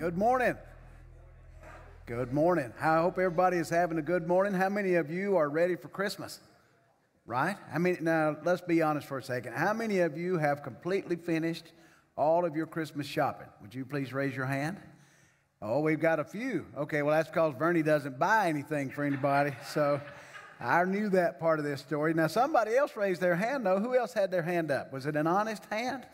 Good morning. Good morning. I hope everybody is having a good morning. How many of you are ready for Christmas? Right? I mean, now let's be honest for a second. How many of you have completely finished all of your Christmas shopping? Would you please raise your hand? Oh, we've got a few. Okay, well, that's because Vernie doesn't buy anything for anybody. So I knew that part of this story. Now, somebody else raised their hand, though. Who else had their hand up? Was it an honest hand?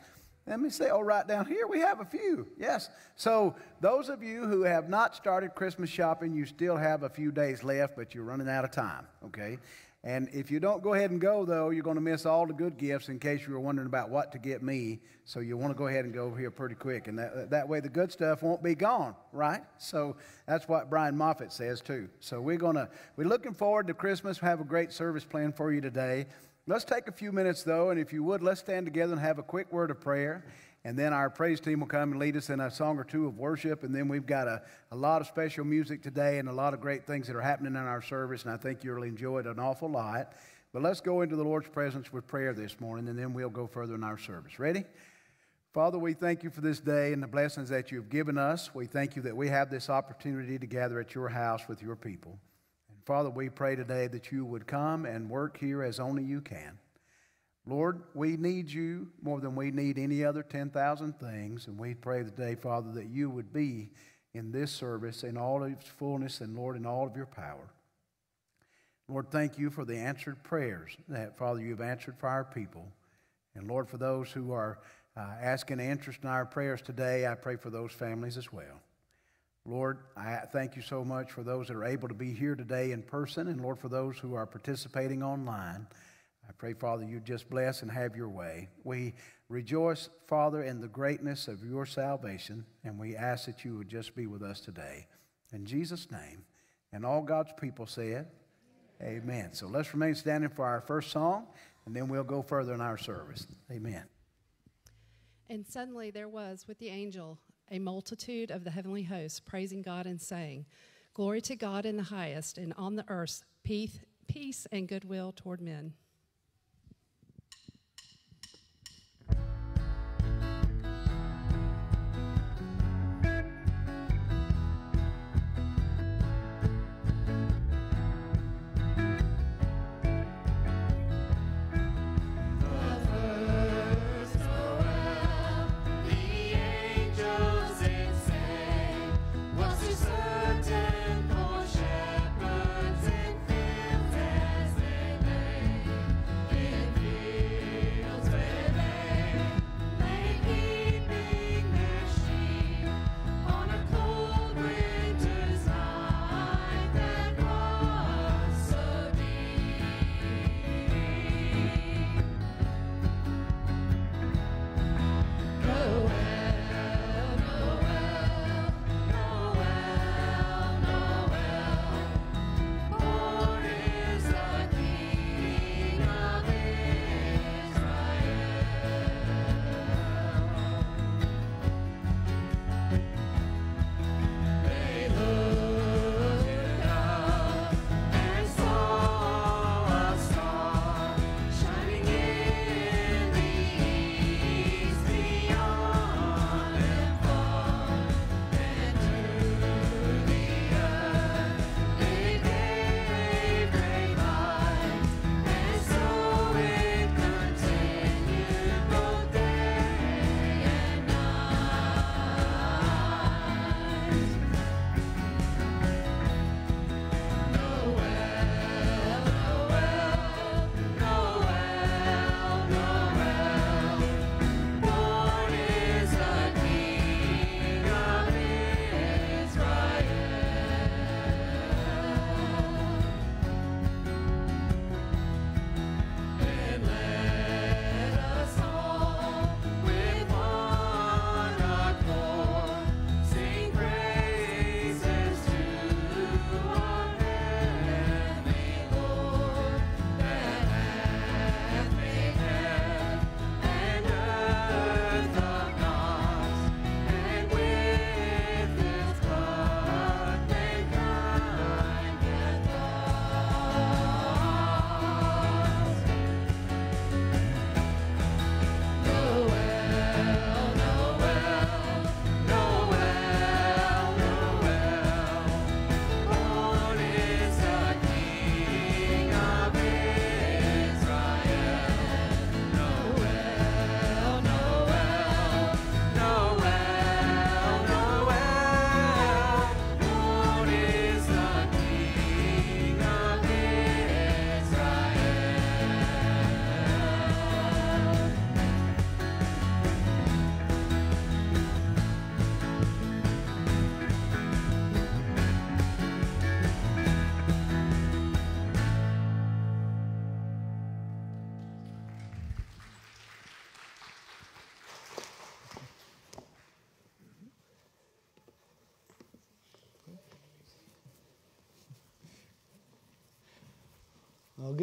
Let me say, oh, right down here, we have a few. Yes. So, those of you who have not started Christmas shopping, you still have a few days left, but you're running out of time, okay? And if you don't go ahead and go, though, you're going to miss all the good gifts in case you were wondering about what to get me. So, you want to go ahead and go over here pretty quick. And that, that way, the good stuff won't be gone, right? So, that's what Brian Moffat says, too. So, we're going to, we're looking forward to Christmas. We have a great service plan for you today. Let's take a few minutes, though, and if you would, let's stand together and have a quick word of prayer. And then our praise team will come and lead us in a song or two of worship. And then we've got a, a lot of special music today and a lot of great things that are happening in our service. And I think you'll enjoy it an awful lot. But let's go into the Lord's presence with prayer this morning, and then we'll go further in our service. Ready? Father, we thank you for this day and the blessings that you've given us. We thank you that we have this opportunity to gather at your house with your people. Father, we pray today that you would come and work here as only you can. Lord, we need you more than we need any other 10,000 things. And we pray today, Father, that you would be in this service in all of its fullness and, Lord, in all of your power. Lord, thank you for the answered prayers that, Father, you've answered for our people. And Lord, for those who are uh, asking interest in our prayers today, I pray for those families as well. Lord, I thank you so much for those that are able to be here today in person, and Lord, for those who are participating online. I pray, Father, you just bless and have your way. We rejoice, Father, in the greatness of your salvation, and we ask that you would just be with us today. In Jesus' name. And all God's people said, Amen. Amen. So let's remain standing for our first song, and then we'll go further in our service. Amen. And suddenly there was with the angel a multitude of the heavenly hosts praising God and saying, Glory to God in the highest, and on the earth peace, peace and goodwill toward men.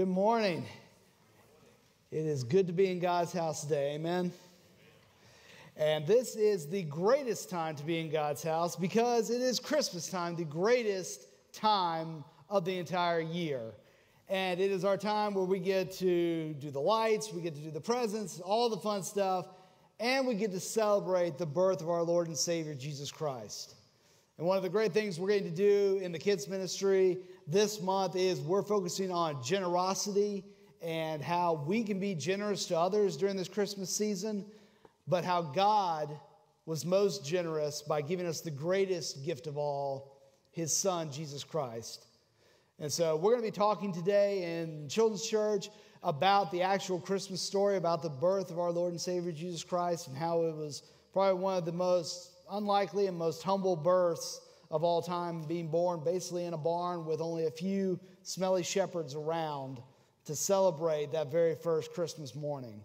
Good morning. It is good to be in God's house today. Amen. And this is the greatest time to be in God's house because it is Christmas time, the greatest time of the entire year. And it is our time where we get to do the lights, we get to do the presents, all the fun stuff, and we get to celebrate the birth of our Lord and Savior, Jesus Christ. And one of the great things we're going to do in the kids' ministry this month is we're focusing on generosity and how we can be generous to others during this Christmas season, but how God was most generous by giving us the greatest gift of all, his son, Jesus Christ. And so we're going to be talking today in Children's Church about the actual Christmas story, about the birth of our Lord and Savior Jesus Christ, and how it was probably one of the most unlikely and most humble births of all time, being born basically in a barn with only a few smelly shepherds around to celebrate that very first Christmas morning.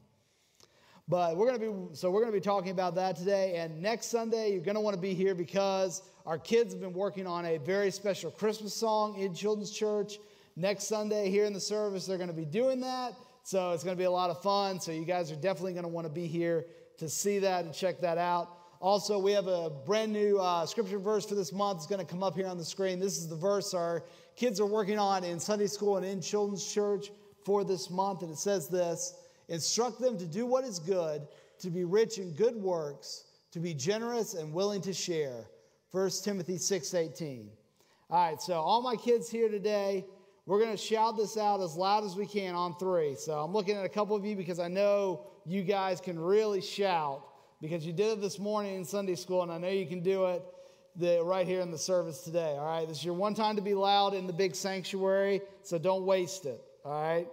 But we're going to be so we're going to be talking about that today and next Sunday you're going to want to be here because our kids have been working on a very special Christmas song in children's church. Next Sunday here in the service they're going to be doing that. So it's going to be a lot of fun. So you guys are definitely going to want to be here to see that and check that out. Also, we have a brand new uh, scripture verse for this month. It's going to come up here on the screen. This is the verse our kids are working on in Sunday school and in children's church for this month. And it says this Instruct them to do what is good, to be rich in good works, to be generous and willing to share. 1 Timothy 6:18. All right, so all my kids here today, we're going to shout this out as loud as we can on 3. So I'm looking at a couple of you because I know you guys can really shout because you did it this morning in Sunday school, and I know you can do it the, right here in the service today. All right, this is your one time to be loud in the big sanctuary, so don't waste it. All right,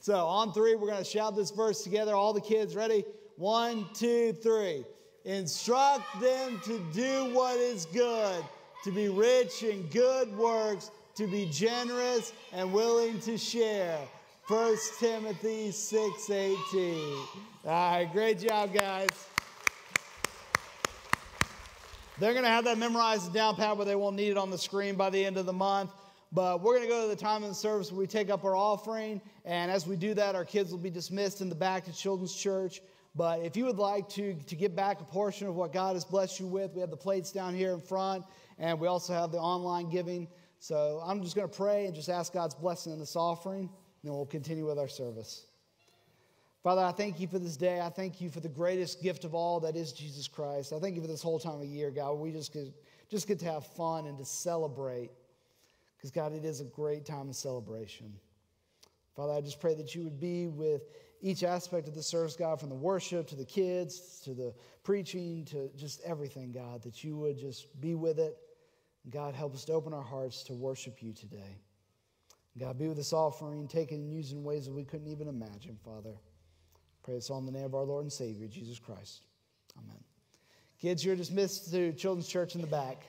so on three, we're going to shout this verse together. All the kids, ready? One, two, three. Instruct them to do what is good, to be rich in good works, to be generous and willing to share. 1 Timothy 6:18. All right, great job, guys. They're going to have that memorized down pat where they won't need it on the screen by the end of the month. But we're going to go to the time of the service where we take up our offering. And as we do that, our kids will be dismissed in the back to Children's Church. But if you would like to, to get back a portion of what God has blessed you with, we have the plates down here in front. And we also have the online giving. So I'm just going to pray and just ask God's blessing in this offering. And then we'll continue with our service. Father, I thank you for this day. I thank you for the greatest gift of all that is Jesus Christ. I thank you for this whole time of year, God. We just get, just get to have fun and to celebrate. Because, God, it is a great time of celebration. Father, I just pray that you would be with each aspect of the service, God, from the worship to the kids to the preaching to just everything, God, that you would just be with it. God, help us to open our hearts to worship you today. God, be with this offering, taken and used in ways that we couldn't even imagine, Father. Pray this all in the name of our Lord and Savior, Jesus Christ. Amen. Kids, you're dismissed to Children's Church in the back.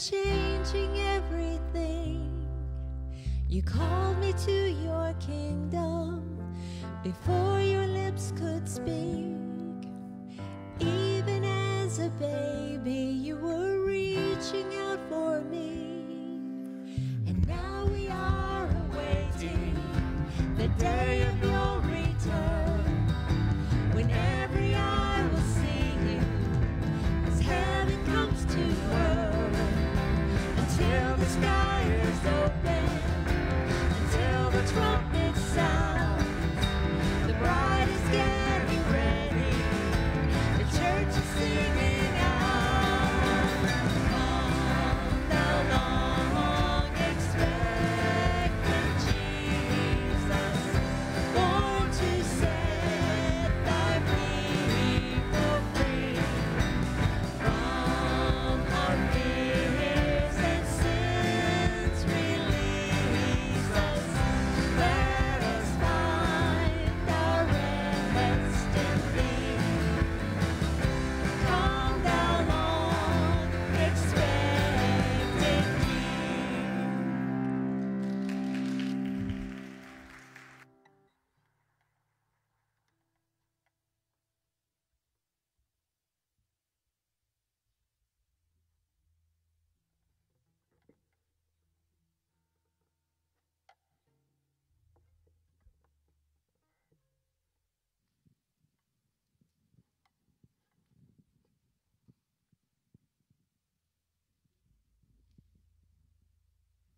changing everything. You called me to your kingdom before your lips could speak. Even as a baby, you were reaching out for me. And now we are awaiting the day of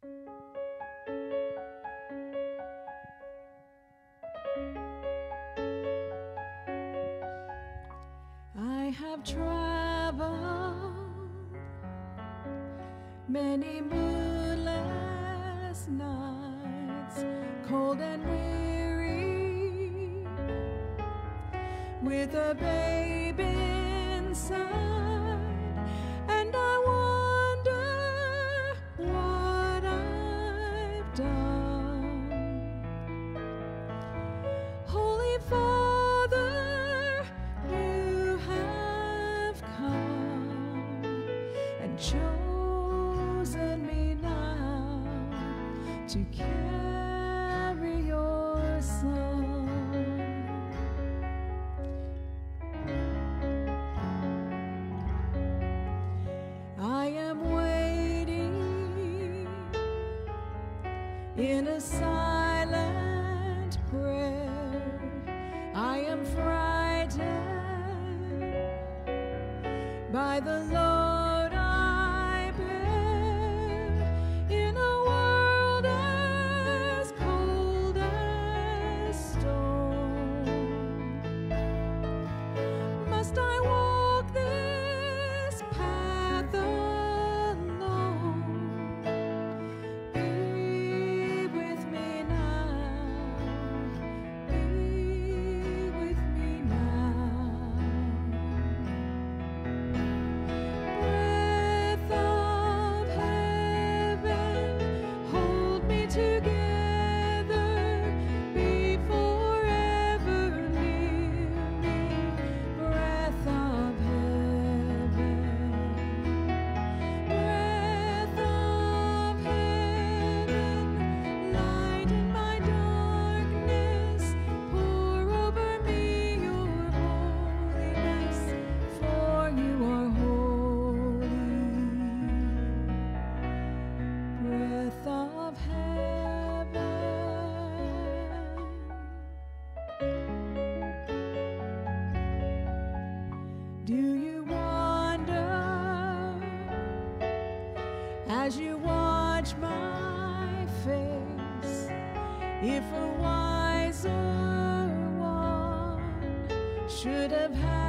I have traveled many moonless nights, cold and weary, with a babe inside. by the should have had.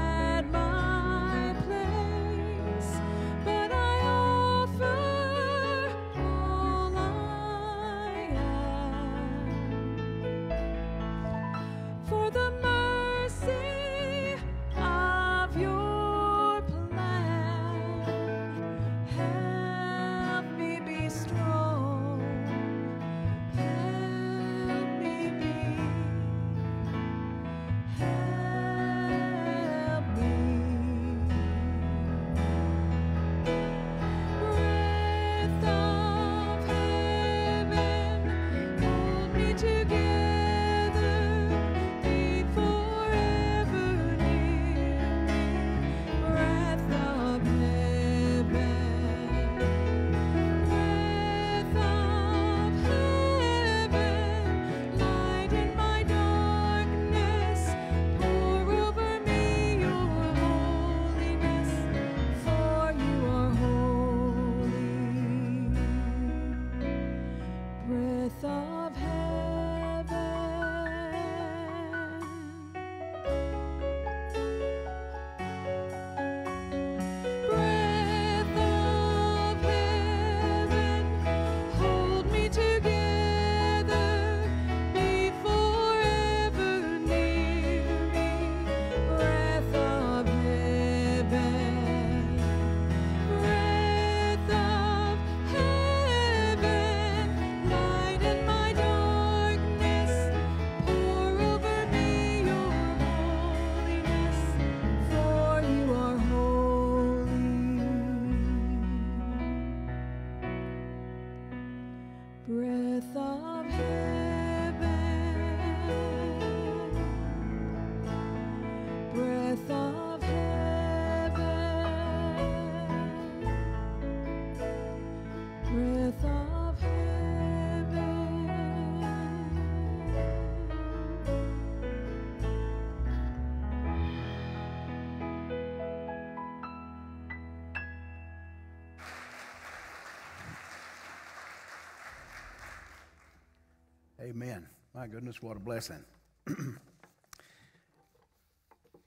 My goodness, what a blessing.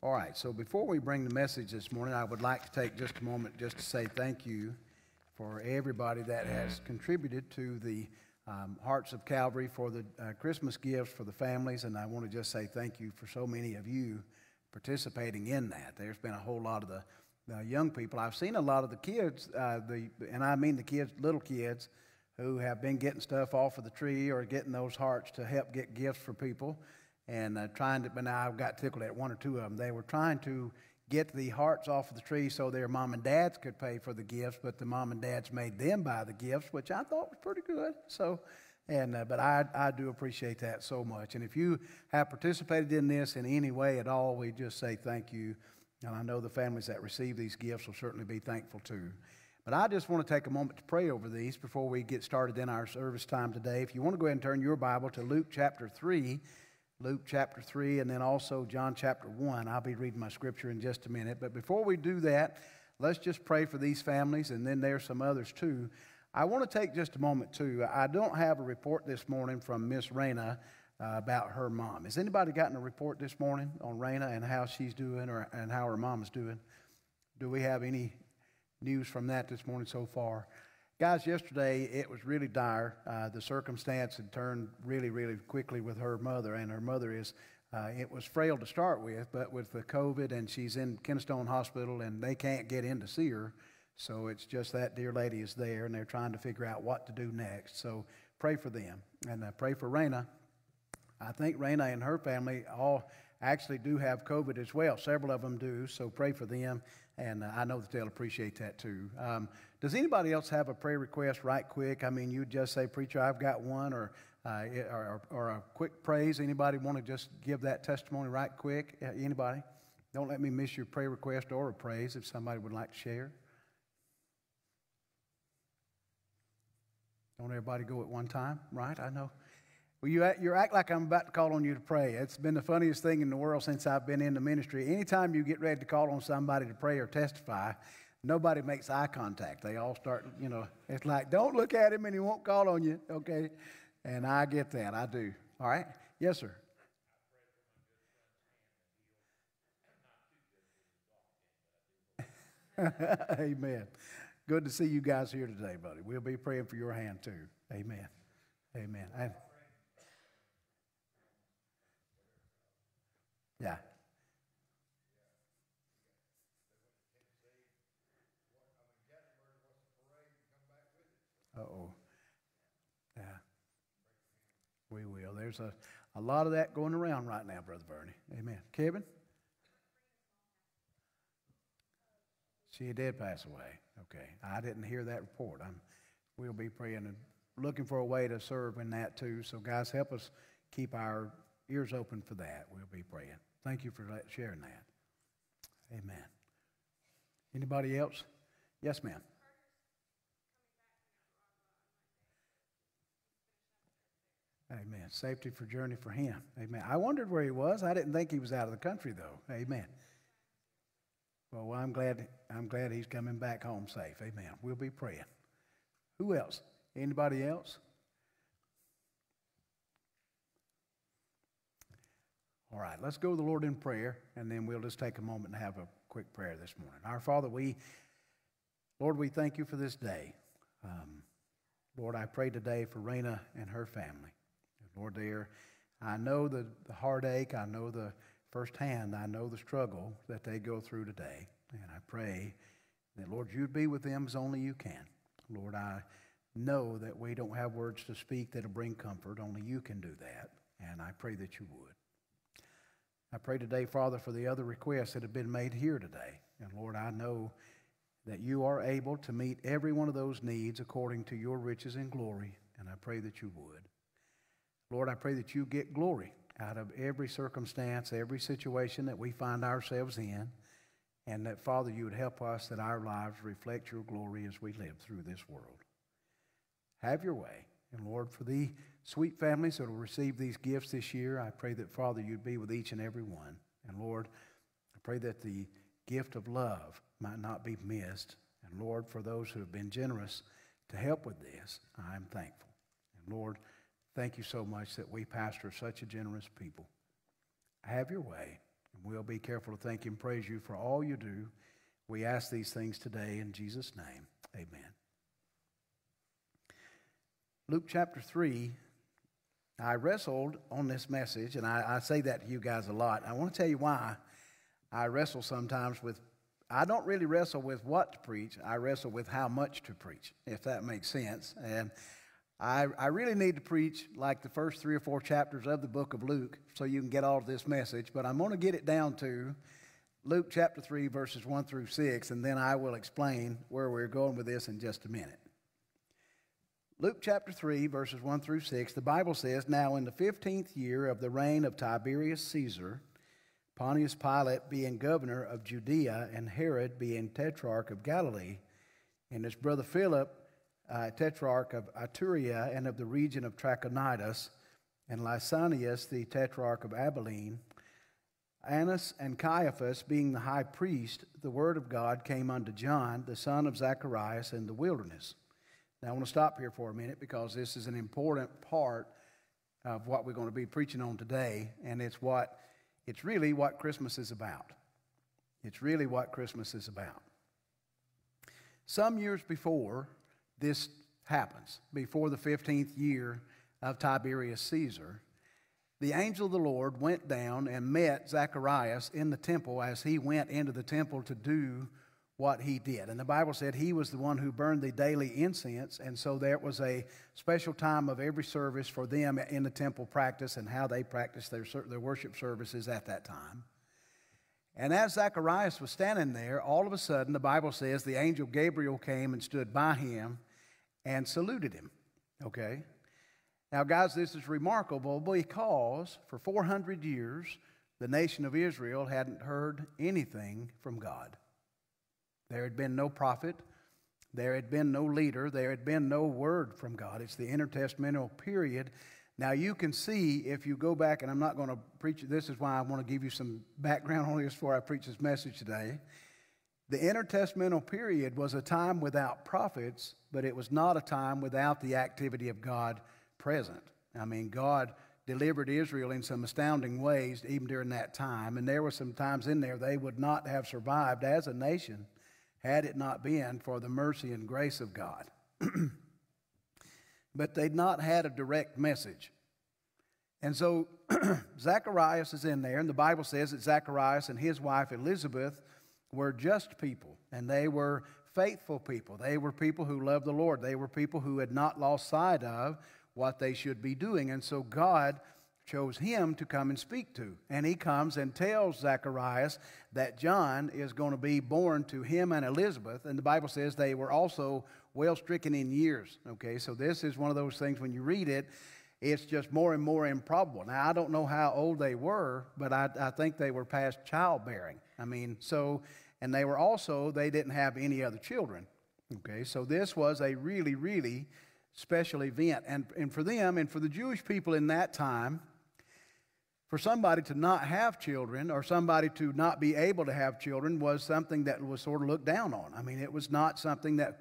All right, so before we bring the message this morning, I would like to take just a moment just to say thank you for everybody that has contributed to the um, Hearts of Calvary for the uh, Christmas gifts for the families. And I want to just say thank you for so many of you participating in that. There's been a whole lot of the, the young people. I've seen a lot of the kids, uh, the, and I mean the kids, little kids, who have been getting stuff off of the tree or getting those hearts to help get gifts for people and uh, trying to, but now I've got tickled at one or two of them. They were trying to get the hearts off of the tree so their mom and dads could pay for the gifts, but the mom and dads made them buy the gifts, which I thought was pretty good. So, and uh, but I, I do appreciate that so much. And if you have participated in this in any way at all, we just say thank you. And I know the families that receive these gifts will certainly be thankful too. But I just want to take a moment to pray over these before we get started in our service time today. If you want to go ahead and turn your Bible to Luke chapter 3, Luke chapter 3, and then also John chapter 1. I'll be reading my scripture in just a minute. But before we do that, let's just pray for these families, and then there's some others too. I want to take just a moment too. I don't have a report this morning from Miss Raina uh, about her mom. Has anybody gotten a report this morning on Raina and how she's doing or, and how her mom is doing? Do we have any news from that this morning so far? Guys, yesterday it was really dire. Uh, the circumstance had turned really, really quickly with her mother, and her mother is, uh, it was frail to start with, but with the COVID, and she's in Kennestone Hospital, and they can't get in to see her. So it's just that dear lady is there, and they're trying to figure out what to do next. So pray for them, and uh, pray for Raina. I think Raina and her family all actually do have COVID as well. Several of them do, so pray for them, and uh, I know that they'll appreciate that too. Um, does anybody else have a prayer request right quick? I mean, you just say, Preacher, I've got one, or, uh, or, or a quick praise. Anybody want to just give that testimony right quick? Uh, Anybody? Don't let me miss your prayer request or a praise if somebody would like to share. Don't everybody go at one time, right? I know. Well, you act, you act like I'm about to call on you to pray. It's been the funniest thing in the world since I've been in the ministry. Anytime you get ready to call on somebody to pray or testify, nobody makes eye contact. They all start, you know, it's like, don't look at him and he won't call on you, okay? And I get that. I do. All right? Yes, sir. Amen. Good to see you guys here today, buddy. We'll be praying for your hand too. Amen. Amen. I- yeah. Uh oh. Yeah. We will. There's a, a lot of that going around right now, Brother Bernie. Amen. Kevin? She did pass away. Okay. I didn't hear that report. I'm, we'll be praying and looking for a way to serve in that too. So, guys, help us keep our ears open for that. We'll be praying. Thank you for sharing that. Amen. Anybody else? Yes, ma'am. Amen. Safety for journey for him. Amen. I wondered where he was. I didn't think he was out of the country though. Amen. Well, I'm glad I'm glad he's coming back home safe. Amen. We'll be praying. Who else? Anybody else? All right, let's go to the Lord in prayer, and then we'll just take a moment and have a quick prayer this morning. Our Father, we, Lord, we thank you for this day. Um, Lord, I pray today for Raina and her family. Lord, dear, I know the, the heartache, I know the firsthand, I know the struggle that they go through today. And I pray that, Lord, you'd be with them as only you can. Lord, I know that we don't have words to speak that'll bring comfort. Only you can do that. And I pray that you would. I pray today, Father, for the other requests that have been made here today. And Lord, I know that you are able to meet every one of those needs according to your riches and glory. And I pray that you would. Lord, I pray that you get glory out of every circumstance, every situation that we find ourselves in, and that, Father, you would help us that our lives reflect your glory as we live through this world. Have your way. And Lord, for the sweet families that will receive these gifts this year, I pray that, Father, you'd be with each and every one. And Lord, I pray that the gift of love might not be missed. And Lord, for those who have been generous to help with this, I am thankful. And Lord, Thank you so much that we pastor such a generous people. Have your way, and we'll be careful to thank you and praise you for all you do. We ask these things today in Jesus' name. Amen. Luke chapter 3. I wrestled on this message, and I, I say that to you guys a lot. I want to tell you why I wrestle sometimes with, I don't really wrestle with what to preach, I wrestle with how much to preach, if that makes sense. And I, I really need to preach like the first three or four chapters of the book of Luke so you can get all of this message, but I'm going to get it down to Luke chapter 3, verses 1 through 6, and then I will explain where we're going with this in just a minute. Luke chapter 3, verses 1 through 6, the Bible says, Now in the 15th year of the reign of Tiberius Caesar, Pontius Pilate being governor of Judea, and Herod being tetrarch of Galilee, and his brother Philip, uh, tetrarch of Iturea and of the region of Trachonitis, and Lysanias, the tetrarch of Abilene, Annas and Caiaphas being the high priest, the word of God came unto John, the son of Zacharias, in the wilderness. Now, I want to stop here for a minute because this is an important part of what we're going to be preaching on today, and it's what it's really what Christmas is about. It's really what Christmas is about. Some years before this happens, before the 15th year of Tiberius Caesar, the angel of the Lord went down and met Zacharias in the temple as he went into the temple to do what he did. And the Bible said he was the one who burned the daily incense, and so there was a special time of every service for them in the temple practice and how they practiced their, their worship services at that time. And as Zacharias was standing there, all of a sudden, the Bible says the angel Gabriel came and stood by him and saluted him. Okay? Now, guys, this is remarkable because for 400 years, the nation of Israel hadn't heard anything from God. There had been no prophet, there had been no leader, there had been no word from God. It's the intertestamental period. Now, you can see if you go back, and I'm not going to preach this is why I want to give you some background on this before I preach this message today. The intertestamental period was a time without prophets, but it was not a time without the activity of God present. I mean, God delivered Israel in some astounding ways even during that time, and there were some times in there they would not have survived as a nation had it not been for the mercy and grace of God. but they'd not had a direct message. And so Zacharias is in there, and the Bible says that Zacharias and his wife Elizabeth were just people, and they were faithful people. They were people who loved the Lord. They were people who had not lost sight of what they should be doing. And so God chose him to come and speak to. And he comes and tells Zacharias that John is going to be born to him and Elizabeth. And the Bible says they were also well stricken in years. Okay, so this is one of those things when you read it, it's just more and more improbable. Now, I don't know how old they were, but I, I think they were past childbearing. I mean, so, and they were also, they didn't have any other children. Okay, so this was a really, really special event. And, and for them and for the Jewish people in that time, for somebody to not have children or somebody to not be able to have children was something that was sort of looked down on. I mean, it was not something that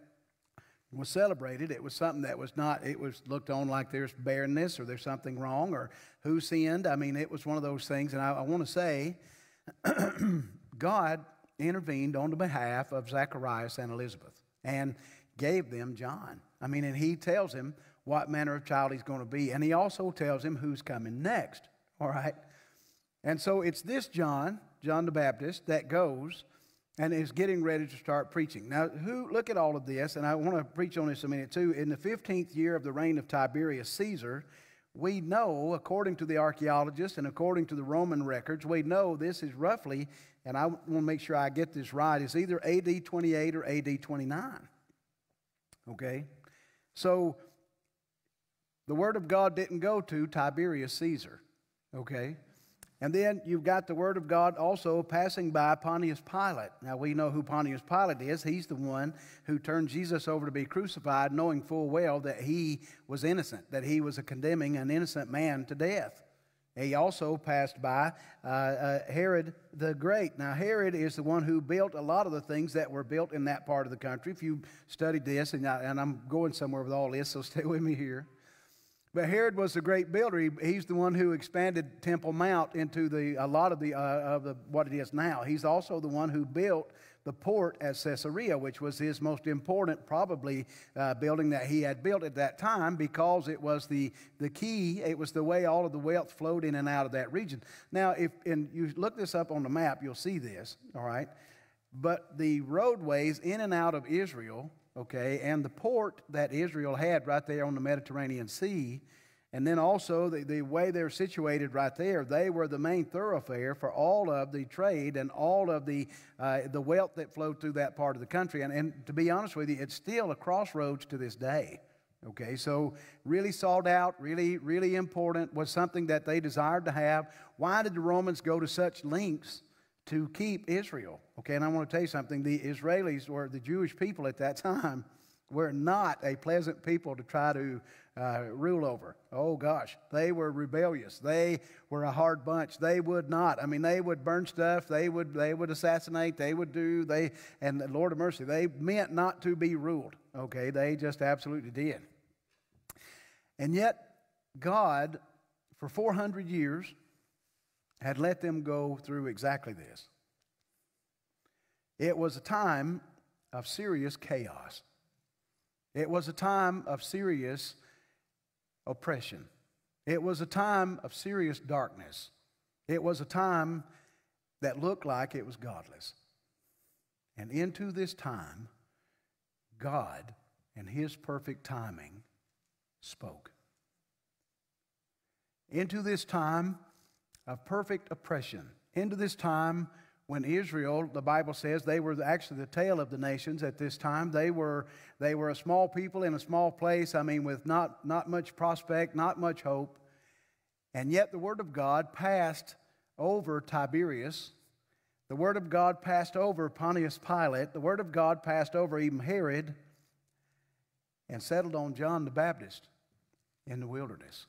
was celebrated. It was something that was not, it was looked on like there's barrenness or there's something wrong or who sinned. I mean, it was one of those things. And I, I want to say, God intervened on the behalf of Zacharias and Elizabeth and gave them John. I mean, and he tells him what manner of child he's going to be. And he also tells him who's coming next. All right? And so it's this John, John the Baptist, that goes and is getting ready to start preaching. Now, who look at all of this, and I want to preach on this a minute too. In the 15th year of the reign of Tiberius Caesar, we know, according to the archaeologists and according to the Roman records, we know this is roughly, and I want to make sure I get this right, is either AD 28 or AD 29. Okay? So the word of God didn't go to Tiberius Caesar. Okay? And then you've got the word of God also passing by Pontius Pilate. Now we know who Pontius Pilate is. He's the one who turned Jesus over to be crucified, knowing full well that he was innocent, that he was a condemning an innocent man to death. He also passed by uh, uh, Herod the Great. Now, Herod is the one who built a lot of the things that were built in that part of the country. If you studied this, and, I, and I'm going somewhere with all this, so stay with me here. But Herod was the great builder. He, he's the one who expanded Temple Mount into the, a lot of, the, uh, of the, what it is now. He's also the one who built the port at Caesarea, which was his most important, probably, uh, building that he had built at that time because it was the, the key, it was the way all of the wealth flowed in and out of that region. Now, if and you look this up on the map, you'll see this, all right? But the roadways in and out of Israel okay, and the port that Israel had right there on the Mediterranean Sea, and then also the, the way they're situated right there, they were the main thoroughfare for all of the trade and all of the, uh, the wealth that flowed through that part of the country. And, and to be honest with you, it's still a crossroads to this day. Okay, so really sought out, really, really important, was something that they desired to have. Why did the Romans go to such lengths to keep Israel. Okay, and I want to tell you something. The Israelis, or the Jewish people at that time, were not a pleasant people to try to uh, rule over. Oh gosh, they were rebellious. They were a hard bunch. They would not. I mean, they would burn stuff. They would. They would assassinate. They would do. They and Lord of mercy. They meant not to be ruled. Okay, they just absolutely did. And yet, God, for 400 years, had let them go through exactly this. It was a time of serious chaos. It was a time of serious oppression. It was a time of serious darkness. It was a time that looked like it was godless. And into this time, God in His perfect timing spoke. Into this time, of perfect oppression. Into this time when Israel, the Bible says, they were actually the tail of the nations at this time. They were, they were a small people in a small place, I mean, with not, not much prospect, not much hope. And yet the Word of God passed over Tiberius. The Word of God passed over Pontius Pilate. The Word of God passed over even Herod and settled on John the Baptist in the wilderness.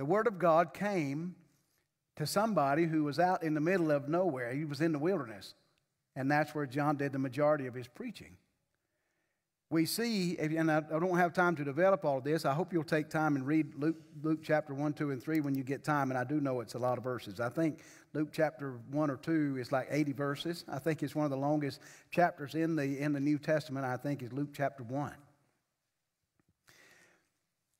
The Word of God came to somebody who was out in the middle of nowhere. He was in the wilderness. And that's where John did the majority of his preaching. We see, and I don't have time to develop all of this. I hope you'll take time and read Luke, Luke chapter 1, 2, and 3 when you get time. And I do know it's a lot of verses. I think Luke chapter 1 or 2 is like 80 verses. I think it's one of the longest chapters in the, in the New Testament, I think, is Luke chapter 1.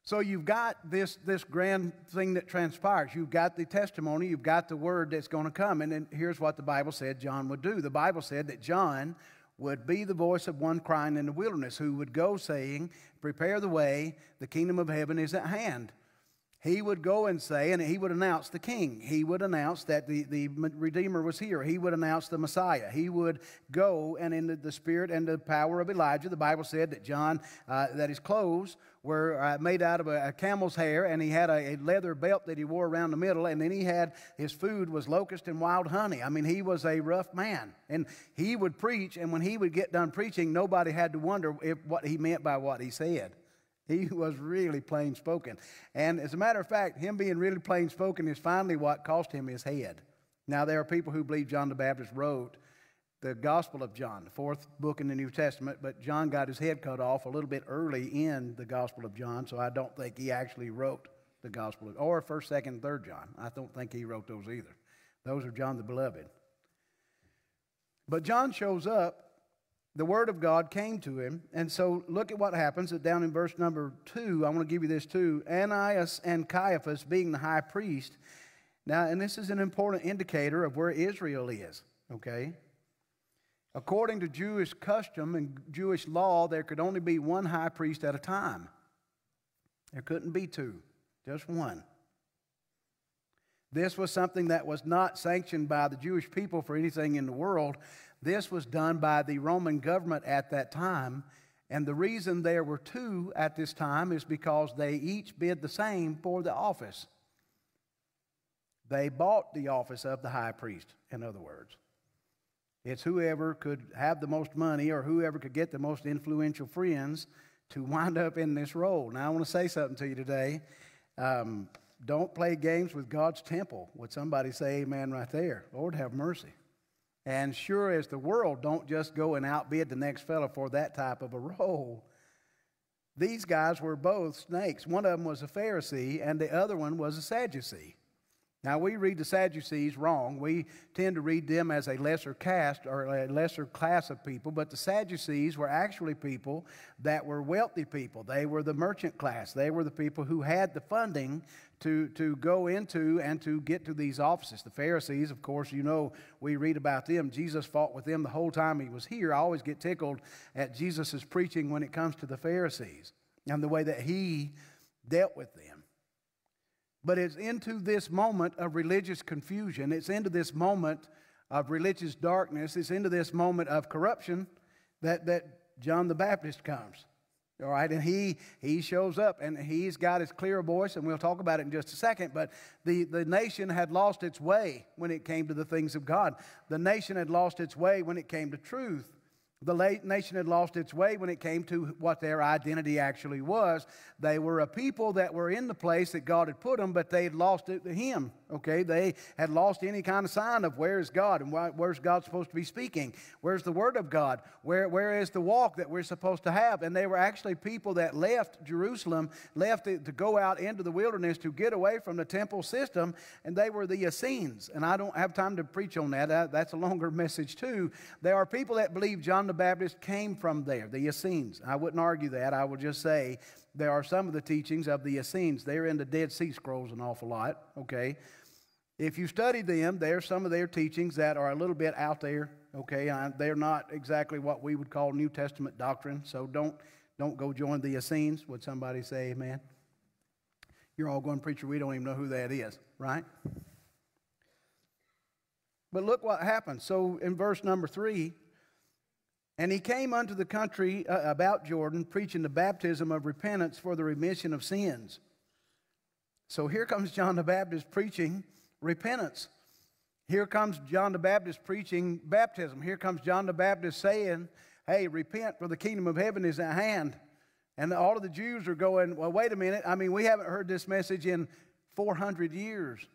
So you've got this, this grand thing that transpires. You've got the testimony, you've got the word that's going to come. And then here's what the Bible said John would do. The Bible said that John would be the voice of one crying in the wilderness, who would go saying, Prepare the way, the kingdom of heaven is at hand he would go and say, and he would announce the king. He would announce that the, the Redeemer was here. He would announce the Messiah. He would go, and in the, the spirit and the power of Elijah, the Bible said that John, uh, that his clothes were uh, made out of a, a, camel's hair, and he had a, a, leather belt that he wore around the middle, and then he had his food was locust and wild honey. I mean, he was a rough man, and he would preach, and when he would get done preaching, nobody had to wonder if, what he meant by what he said. He was really plain spoken. And as a matter of fact, him being really plain spoken is finally what cost him his head. Now, there are people who believe John the Baptist wrote the Gospel of John, the fourth book in the New Testament, but John got his head cut off a little bit early in the Gospel of John, so I don't think he actually wrote the Gospel of, or first, second, third John. I don't think he wrote those either. Those are John the Beloved. But John shows up. The word of God came to him. And so look at what happens down in verse number two. I want to give you this too. Ananias and Caiaphas being the high priest. Now, and this is an important indicator of where Israel is, okay? According to Jewish custom and Jewish law, there could only be one high priest at a time. There couldn't be two, just one. This was something that was not sanctioned by the Jewish people for anything in the world. This was done by the Roman government at that time. And the reason there were two at this time is because they each bid the same for the office. They bought the office of the high priest, in other words. It's whoever could have the most money or whoever could get the most influential friends to wind up in this role. Now, I want to say something to you today. Um, don't play games with God's temple. Would somebody say amen right there? Lord, have mercy. And sure as the world, don't just go and outbid the next fellow for that type of a role. These guys were both snakes. One of them was a Pharisee, and the other one was a Sadducee. Now, we read the Sadducees wrong. We tend to read them as a lesser caste or a lesser class of people, but the Sadducees were actually people that were wealthy people. They were the merchant class. They were the people who had the funding to, to go into and to get to these offices. The Pharisees, of course, you know, we read about them. Jesus fought with them the whole time he was here. I always get tickled at Jesus' preaching when it comes to the Pharisees and the way that he dealt with them. But it's into this moment of religious confusion, it's into this moment of religious darkness, it's into this moment of corruption that, that John the Baptist comes. All right, and he he shows up and he's got his clear voice, and we'll talk about it in just a second. But the, the nation had lost its way when it came to the things of God. The nation had lost its way when it came to truth. The nation had lost its way when it came to what their identity actually was. They were a people that were in the place that God had put them, but they had lost it to Him. Okay, they had lost any kind of sign of where is God and where's God supposed to be speaking? Where's the Word of God? Where, where is the walk that we're supposed to have? And they were actually people that left Jerusalem, left to go out into the wilderness to get away from the temple system, and they were the Essenes. And I don't have time to preach on that that's a longer message too. There are people that believe John the Baptist came from there, the Essenes. I wouldn't argue that. I would just say there are some of the teachings of the Essenes. They're in the Dead Sea Scrolls an awful lot, okay? If you study them, there's some of their teachings that are a little bit out there, okay? I, they're not exactly what we would call New Testament doctrine, so don't, don't go join the Essenes. Would somebody say amen? You're all going, preacher, we don't even know who that is, right? But look what happened. So in verse number three, and he came unto the country uh, about Jordan, preaching the baptism of repentance for the remission of sins. So here comes John the Baptist preaching repentance. Here comes John the Baptist preaching baptism. Here comes John the Baptist saying, Hey, repent, for the kingdom of heaven is at hand. And all of the Jews are going, Well, wait a minute. I mean, we haven't heard this message in 400 years.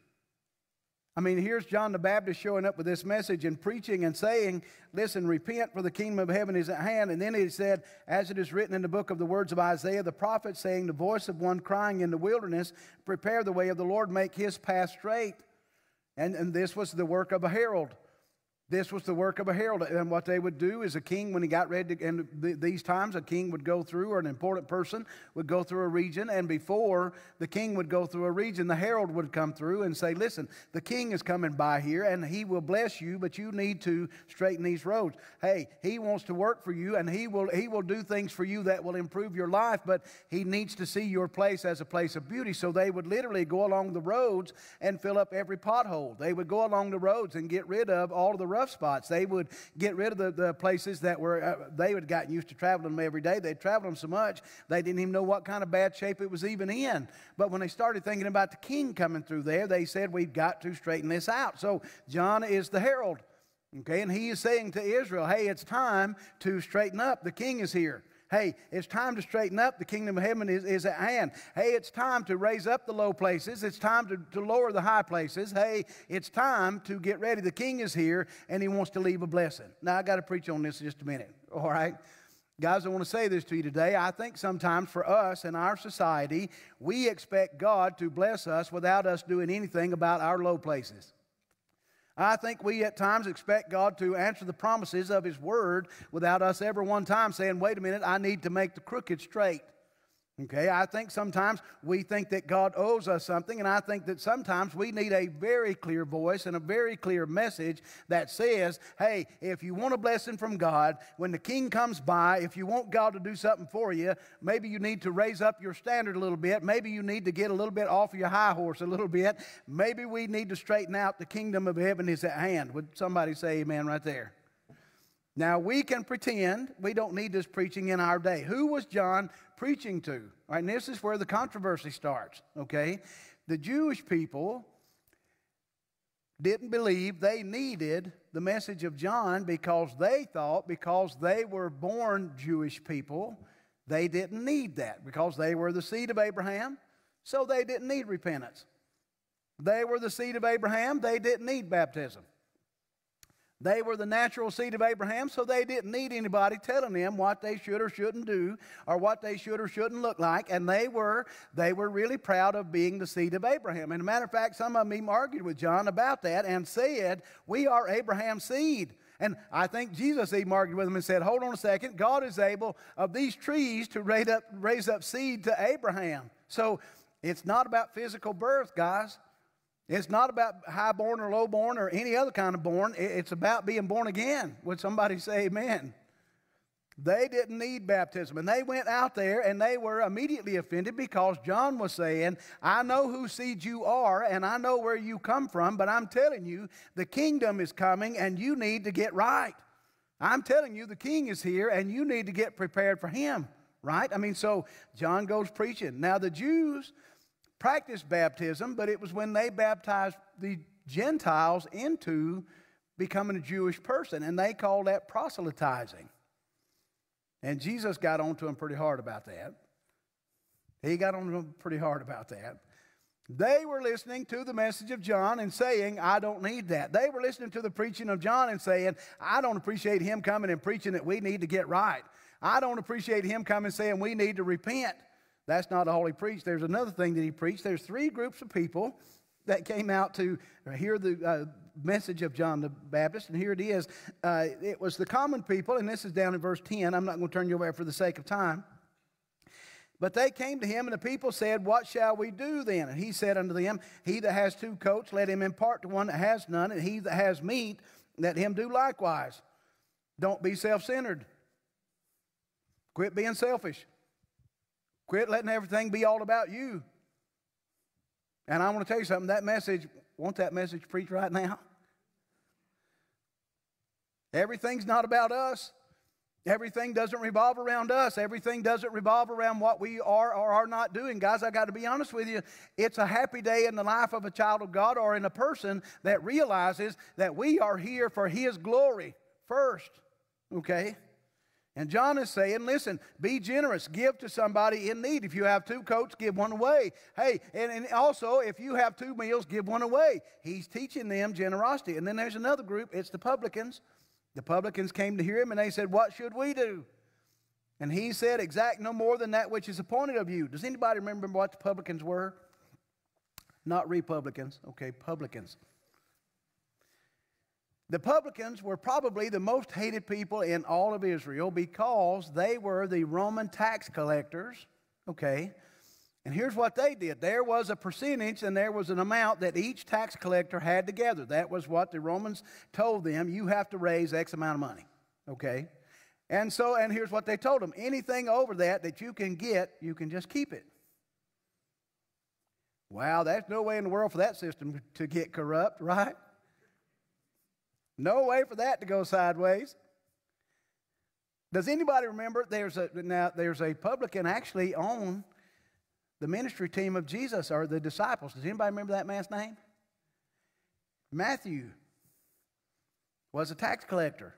I mean, here's John the Baptist showing up with this message and preaching and saying, Listen, repent, for the kingdom of heaven is at hand. And then he said, As it is written in the book of the words of Isaiah the prophet, saying, The voice of one crying in the wilderness, Prepare the way of the Lord, make his path straight. And, and this was the work of a herald. This was the work of a herald. And what they would do is a king, when he got ready to, and th- these times, a king would go through, or an important person would go through a region. And before the king would go through a region, the herald would come through and say, Listen, the king is coming by here, and he will bless you, but you need to straighten these roads. Hey, he wants to work for you, and he will, he will do things for you that will improve your life, but he needs to see your place as a place of beauty. So they would literally go along the roads and fill up every pothole. They would go along the roads and get rid of all of the rough spots. They would get rid of the, the places that were, uh, they had gotten used to traveling them every day. They'd traveled them so much, they didn't even know what kind of bad shape it was even in. But when they started thinking about the king coming through there, they said, We've got to straighten this out. So John is the herald. Okay, and he is saying to Israel, Hey, it's time to straighten up. The king is here. Hey, it's time to straighten up. The kingdom of heaven is, is at hand. Hey, it's time to raise up the low places. It's time to, to lower the high places. Hey, it's time to get ready. The king is here and he wants to leave a blessing. Now, I got to preach on this in just a minute. All right? Guys, I want to say this to you today. I think sometimes for us in our society, we expect God to bless us without us doing anything about our low places. I think we at times expect God to answer the promises of His Word without us ever one time saying, wait a minute, I need to make the crooked straight. Okay, I think sometimes we think that God owes us something, and I think that sometimes we need a very clear voice and a very clear message that says, hey, if you want a blessing from God, when the king comes by, if you want God to do something for you, maybe you need to raise up your standard a little bit. Maybe you need to get a little bit off your high horse a little bit. Maybe we need to straighten out the kingdom of heaven is at hand. Would somebody say amen right there? Now, we can pretend we don't need this preaching in our day. Who was John preaching to? Right, and this is where the controversy starts, okay? The Jewish people didn't believe they needed the message of John because they thought, because they were born Jewish people, they didn't need that because they were the seed of Abraham, so they didn't need repentance. They were the seed of Abraham, they didn't need baptism. They were the natural seed of Abraham, so they didn't need anybody telling them what they should or shouldn't do or what they should or shouldn't look like. And they were, they were really proud of being the seed of Abraham. And a matter of fact, some of them argued with John about that and said, We are Abraham's seed. And I think Jesus even argued with them and said, Hold on a second, God is able of these trees to raise up, raise up seed to Abraham. So it's not about physical birth, guys. It's not about high born or low born or any other kind of born. It's about being born again. Would somebody say amen? They didn't need baptism. And they went out there and they were immediately offended because John was saying, I know whose seed you are and I know where you come from, but I'm telling you, the kingdom is coming and you need to get right. I'm telling you, the king is here and you need to get prepared for him, right? I mean, so John goes preaching. Now, the Jews, practiced baptism, but it was when they baptized the Gentiles into becoming a Jewish person, and they called that proselytizing. And Jesus got on to them pretty hard about that. He got on them pretty hard about that. They were listening to the message of John and saying, I don't need that. They were listening to the preaching of John and saying, I don't appreciate him coming and preaching that we need to get right. I don't appreciate him coming and saying we need to repent. That's not all he preached. There's another thing that he preached. There's three groups of people that came out to hear the uh, message of John the Baptist, and here it is. Uh, it was the common people, and this is down in verse 10. I'm not going to turn you over for the sake of time. But they came to him, and the people said, What shall we do then? And he said unto them, He that has two coats, let him impart to one that has none, and he that has meat, let him do likewise. Don't be self centered. Quit being selfish. Quit letting everything be all about you. And I want to tell you something that message, want that message preached right now? Everything's not about us. Everything doesn't revolve around us. Everything doesn't revolve around what we are or are not doing. Guys, I got to be honest with you. It's a happy day in the life of a child of God or in a person that realizes that we are here for His glory first. Okay? And John is saying, listen, be generous. Give to somebody in need. If you have two coats, give one away. Hey, and, and, also, if you have two meals, give one away. He's teaching them generosity. And then there's another group, it's the publicans. The publicans came to hear him and they said, What should we do? And he said, Exact no more than that which is appointed of you. Does anybody remember what the publicans were? Not Republicans, okay, publicans. The publicans were probably the most hated people in all of Israel because they were the Roman tax collectors, okay? And here's what they did there was a percentage and there was an amount that each tax collector had to gather. That was what the Romans told them you have to raise X amount of money, okay? And so, and here's what they told them anything over that that you can get, you can just keep it. Wow, there's no way in the world for that system to get corrupt, right? No way for that to go sideways. Does anybody remember there's a now there's a publican actually on the ministry team of Jesus or the disciples? Does anybody remember that man's name? Matthew was a tax collector.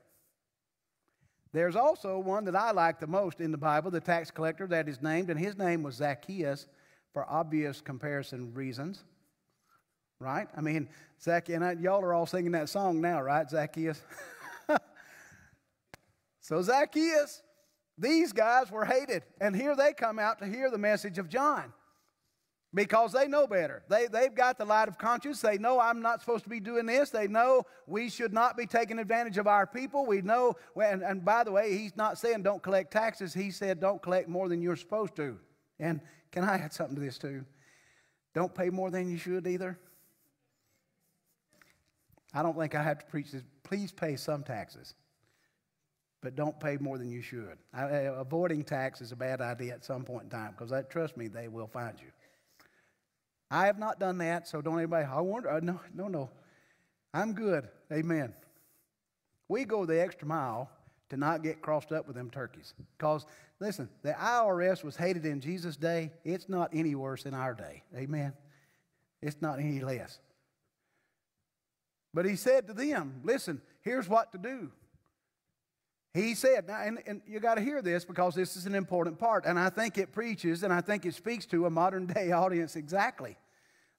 There's also one that I like the most in the Bible, the tax collector that is named, and his name was Zacchaeus for obvious comparison reasons. Right? I mean, Zacchaeus, and I, y'all are all singing that song now, right, Zacchaeus? so, Zacchaeus, these guys were hated, and here they come out to hear the message of John because they know better. They, they've got the light of conscience. They know I'm not supposed to be doing this. They know we should not be taking advantage of our people. We know, and, and by the way, he's not saying don't collect taxes. He said don't collect more than you're supposed to. And can I add something to this too? Don't pay more than you should either. I don't think I have to preach this. Please pay some taxes, but don't pay more than you should. I, avoiding tax is a bad idea at some point in time because, trust me, they will find you. I have not done that, so don't anybody. I wonder. Uh, no, no, no. I'm good. Amen. We go the extra mile to not get crossed up with them turkeys. Because, listen, the IRS was hated in Jesus' day. It's not any worse in our day. Amen. It's not any less. But he said to them, listen, here's what to do. He said, now, and, and you got to hear this because this is an important part, and I think it preaches and I think it speaks to a modern day audience exactly.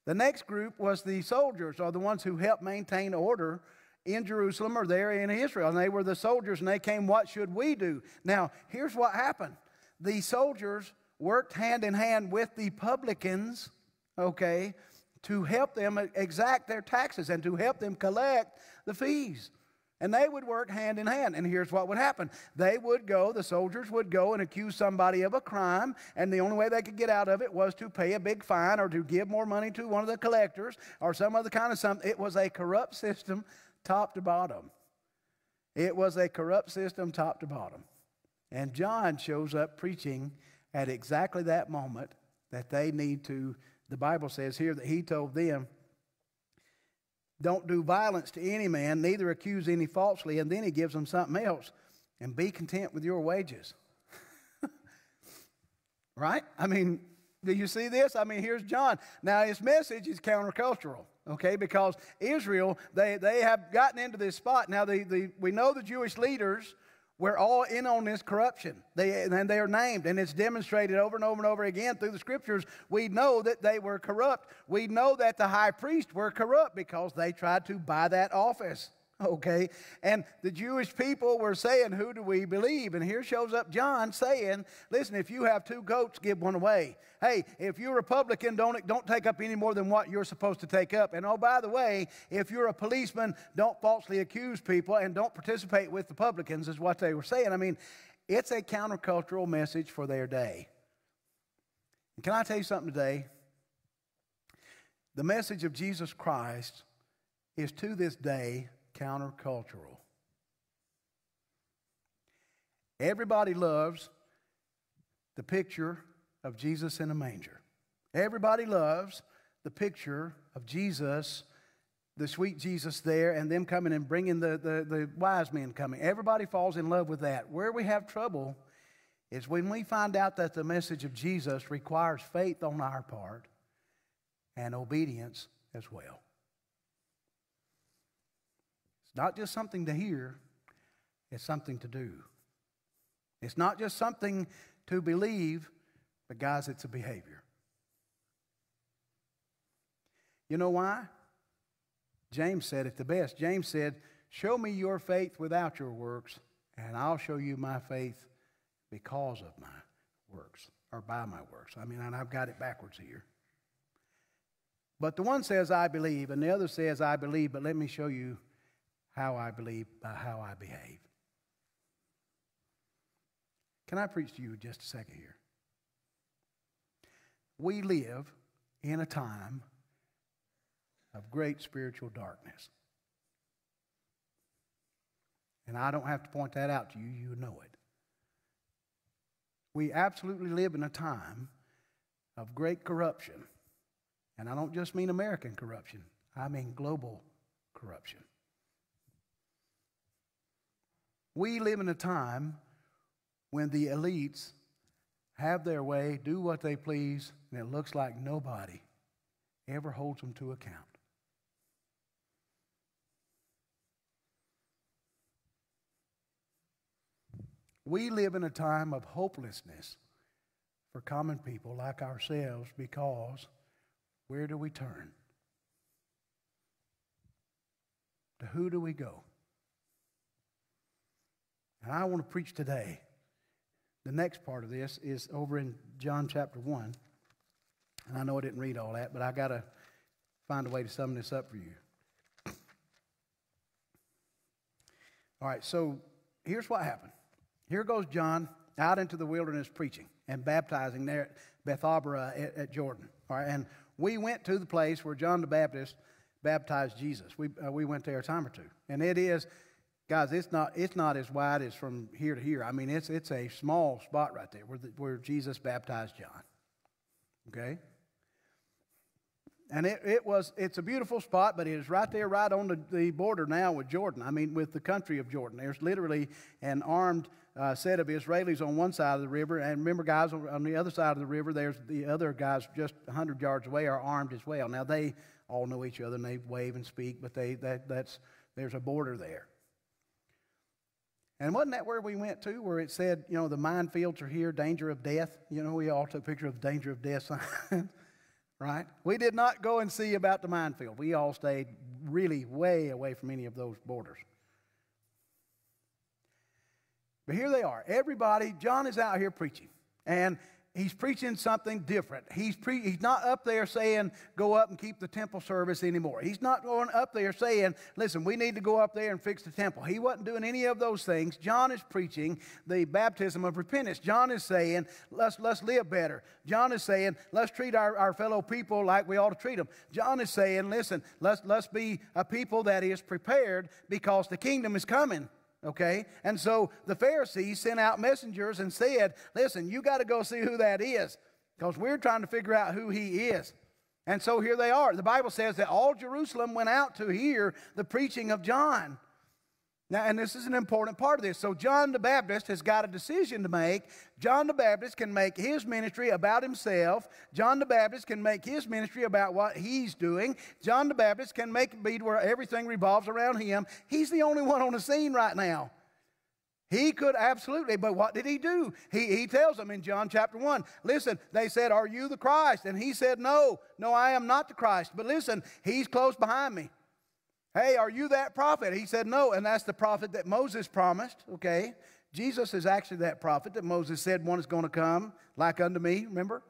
The next group was the soldiers, or the ones who helped maintain order in Jerusalem or there in Israel. And they were the soldiers, and they came, What should we do? Now, here's what happened the soldiers worked hand in hand with the publicans, okay, to help them exact their taxes and to help them collect the fees. And they would work hand in hand. And here's what would happen they would go, the soldiers would go and accuse somebody of a crime, and the only way they could get out of it was to pay a big fine or to give more money to one of the collectors or some other kind of something. It was a corrupt system top to bottom. It was a corrupt system top to bottom. And John shows up preaching at exactly that moment that they need to. The Bible says here that he told them, don't do violence to any man, neither accuse any falsely. And then he gives them something else. And be content with your wages. right? I mean, do you see this? I mean, here's John. Now, his message is countercultural, okay? Because Israel, they, they have gotten into this spot. Now, the, the, we know the Jewish leaders we're all in on this corruption. They, and they are named, and it's demonstrated over and over and over again through the scriptures. We know that they were corrupt. We know that the high priest were corrupt because they tried to buy that office. Okay? And the Jewish people were saying, Who do we believe? And here shows up John saying, Listen, if you have two goats, give one away. Hey, if you're a Republican, don't, don't take up any more than what you're supposed to take up. And oh, by the way, if you're a policeman, don't falsely accuse people and don't participate with the publicans, is what they were saying. I mean, it's a countercultural message for their day. And can I tell you something today? The message of Jesus Christ is to this day countercultural. Everybody loves the picture of Jesus in a manger. Everybody loves the picture of Jesus, the sweet Jesus there, and them coming and bringing the, the, the wise men coming. Everybody falls in love with that. Where we have trouble is when we find out that the message of Jesus requires faith on our part and obedience as well. Not just something to hear, it's something to do. It's not just something to believe, but guys, it's a behavior. You know why? James said it the best. James said, Show me your faith without your works, and I'll show you my faith because of my works, or by my works. I mean, and I've got it backwards here. But the one says, I believe, and the other says, I believe, but let me show you how I believe by how I behave. Can I preach to you just a second here? We live in a time of great spiritual darkness. And I don't have to point that out to you, you know it. We absolutely live in a time of great corruption. And I don't just mean American corruption, I mean global corruption. We live in a time when the elites have their way, do what they please, and it looks like nobody ever holds them to account. We live in a time of hopelessness for common people like ourselves because where do we turn? To who do we go? And I want to preach today. The next part of this is over in John chapter 1. And I know I didn't read all that, but I got to find a way to sum this up for you. All right, so here's what happened. Here goes John out into the wilderness preaching and baptizing there at Bethabara at, at Jordan. All right, and we went to the place where John the Baptist baptized Jesus. We, uh, we went there a time or two. And it is, guys, it's not, it's not as wide as from here to here. I mean, it's, it's a small spot right there where, the, where Jesus baptized John. Okay? And it, it was, it's a beautiful spot, but it is right there, right on the, the border now with Jordan. I mean, with the country of Jordan. There's literally an armed uh, set of Israelis on one side of the river. And remember, guys, on, the other side of the river, there's the other guys just 100 yards away are armed as well. Now, they all know each other and they wave and speak, but they, that, that's, there's a border there. And wasn't that where we went to, where it said, you know, the minefields are here, danger of death? You know, we all took a picture of the danger of death sign, right? We did not go and see about the minefield. We all stayed really way away from any of those borders. But here they are. Everybody, John is out here preaching. And he's preaching something different. He's, pre- he's not up there saying, go up and keep the temple service anymore. He's not going up there saying, listen, we need to go up there and fix the temple. He wasn't doing any of those things. John is preaching the baptism of repentance. John is saying, let's, let's live better. John is saying, let's treat our, our fellow people like we ought to treat them. John is saying, listen, let's, let's be a people that is prepared because the kingdom is coming. Okay? And so the Pharisees sent out messengers and said, Listen, you got to go see who that is because we're trying to figure out who he is. And so here they are. The Bible says that all Jerusalem went out to hear the preaching of John. Now, and this is an important part of this. So, John the Baptist has got a decision to make. John the Baptist can make his ministry about himself. John the Baptist can make his ministry about what he's doing. John the Baptist can make it be where everything revolves around him. He's the only one on the scene right now. He could absolutely, but what did he do? He, he tells them in John chapter 1 listen, they said, Are you the Christ? And he said, No, no, I am not the Christ. But listen, he's close behind me. Hey, are you that prophet? He said, No. And that's the prophet that Moses promised, okay? Jesus is actually that prophet that Moses said one is going to come like unto me, remember?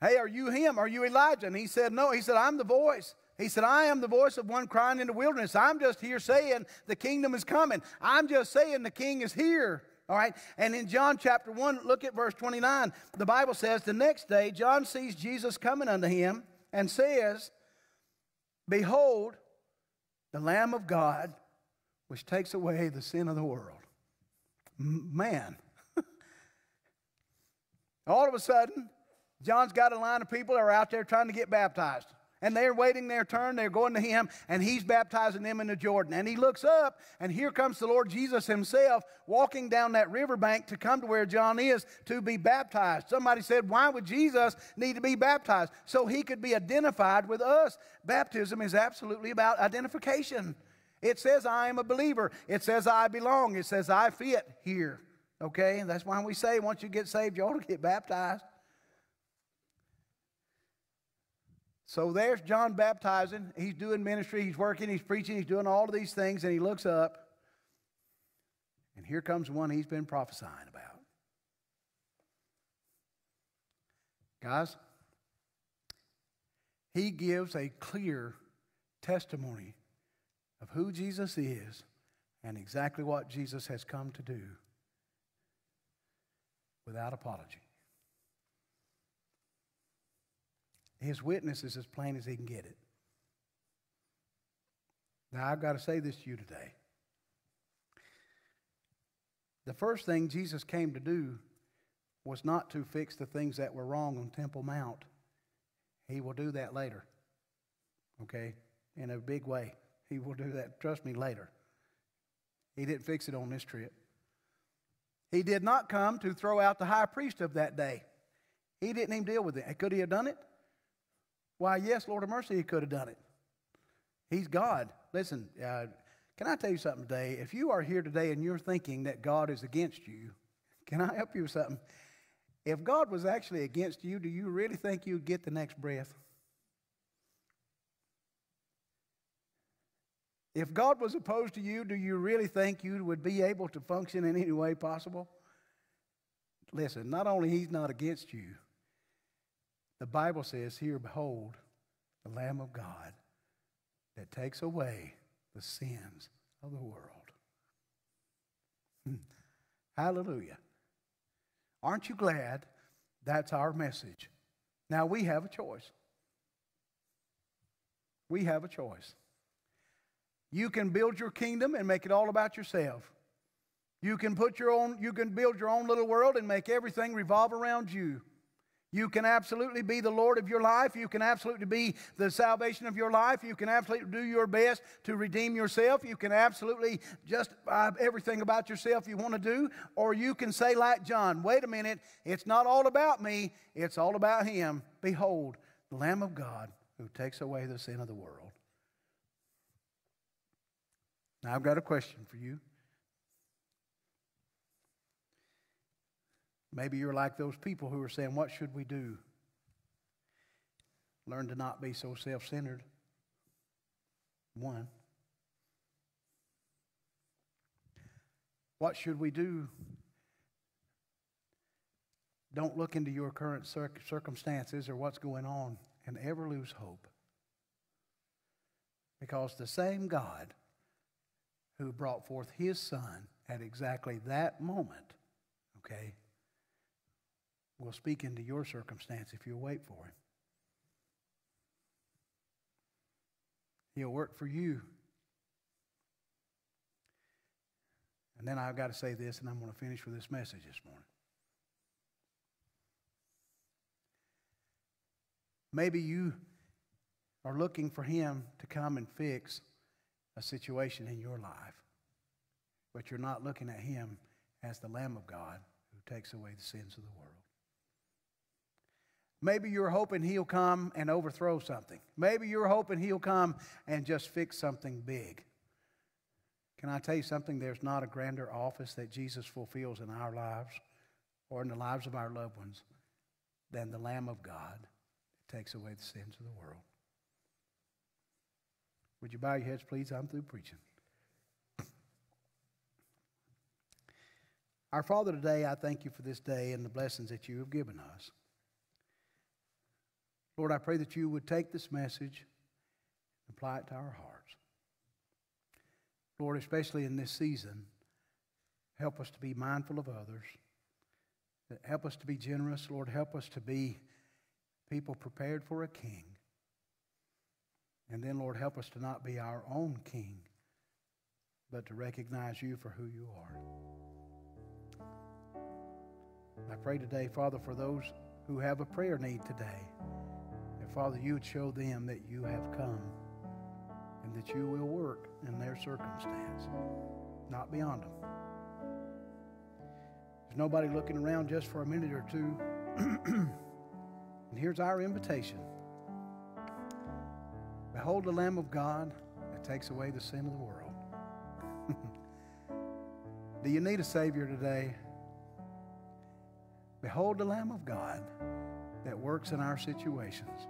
Hey, are you him? Are you Elijah? And he said, No. He said, I'm the voice. He said, I am the voice of one crying in the wilderness. I'm just here saying the kingdom is coming. I'm just saying the king is here. All right. And in John chapter 1, look at verse 29. The Bible says, The next day, John sees Jesus coming unto him and says, Behold, the Lamb of God, which takes away the sin of the world. Man. All of a sudden, John's got a line of people that are out there trying to get baptized. And they're waiting their turn. They're going to him, and he's baptizing them in the Jordan. And he looks up, and here comes the Lord Jesus himself walking down that riverbank to come to where John is to be baptized. Somebody said, Why would Jesus need to be baptized? So he could be identified with us. Baptism is absolutely about identification. It says, I am a believer. It says, I belong. It says, I fit here. Okay? And that's why we say once you get saved, you ought to get baptized. So there's John baptizing. He's doing ministry, he's working, he's preaching, he's doing all of these things, and he looks up, and here comes one he's been prophesying about. Guys, he gives a clear testimony of who Jesus is and exactly what Jesus has come to do without apology. His witness is as plain as he can get it. Now, I've got to say this to you today. The first thing Jesus came to do was not to fix the things that were wrong on Temple Mount. He will do that later, okay? In a big way. He will do that, trust me, later. He didn't fix it on this trip. He did not come to throw out the high priest of that day. He didn't even deal with it. Could he have done it? Why, yes, Lord of mercy, he could have done it. He's God. Listen, uh, Can I tell you something today? If you are here today and you're thinking that God is against you, can I help you with something? If God was actually against you, do you really think you'd get the next breath? If God was opposed to you, do you really think you would be able to function in any way possible? Listen, not only He's not against you, the Bible says, Here, behold, the Lamb of God that takes away the sins of the world. Hmm. Hallelujah. Aren't you glad that's our message? Now we have a choice. We have a choice. You can build your kingdom and make it all about yourself. You can put your own you can build your own little world and make everything revolve around you. You can absolutely be the Lord of your life. You can absolutely be the salvation of your life. You can absolutely do your best to redeem yourself. You can absolutely just uh, everything about yourself you want to do. Or you can say, like John, wait a minute, it's not all about me, it's all about Him. Behold, the Lamb of God who takes away the sin of the world. Now, I've got a question for you. Maybe you're like those people who are saying, What should we do? Learn to not be so self centered. One. What should we do? Don't look into your current circ- circumstances or what's going on and ever lose hope. Because the same God who brought forth his son at exactly that moment, okay, will speak into your circumstance if you'll wait for him. He'll work for you. And then I've got to say this, and I'm going to finish with this message this morning. Maybe you are looking for him to come and fix a situation in your life, but you're not looking at him as the Lamb of God who takes away the sins of the world. Maybe you're hoping he'll come and overthrow something. Maybe you're hoping he'll come and just fix something big. Can I tell you something? There's not a grander office that Jesus fulfills in our lives or in the lives of our loved ones than the Lamb of God that takes away the sins of the world. Would you bow your heads, please? I'm through preaching. Our Father, today, I thank you for this day and the blessings that you have given us. Lord, I pray that you would take this message and apply it to our hearts. Lord, especially in this season, help us to be mindful of others. Help us to be generous. Lord, help us to be people prepared for a king. And then, Lord, help us to not be our own king, but to recognize you for who you are. I pray today, Father, for those who have a prayer need today. Father, you would show them that you have come and that you will work in their circumstance, not beyond them. There's nobody looking around just for a minute or two. and here's our invitation Behold the Lamb of God that takes away the sin of the world. Do you need a Savior today? Behold the Lamb of God that works in our situations.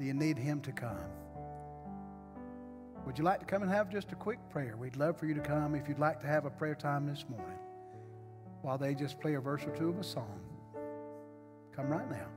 Do you need Him to come? Would you like to come and have just a quick prayer? We'd love for you to come if you'd like to have a prayer time this morning while they just play a verse or two of a song. Come right now.